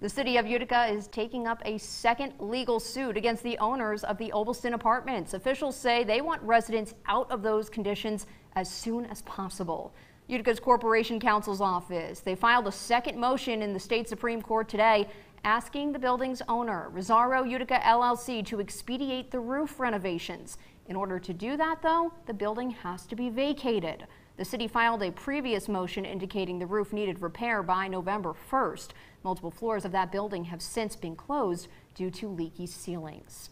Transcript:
The city of Utica is taking up a second legal suit against the owners of the Olbiston apartments. Officials say they want residents out of those conditions as soon as possible. Utica's Corporation Counsel's office, they filed a second motion in the state Supreme Court today asking the building's owner, Rosario Utica LLC, to expedite the roof renovations. In order to do that, though, the building has to be vacated. The city filed a previous motion indicating the roof needed repair by November 1st. Multiple floors of that building have since been closed due to leaky ceilings.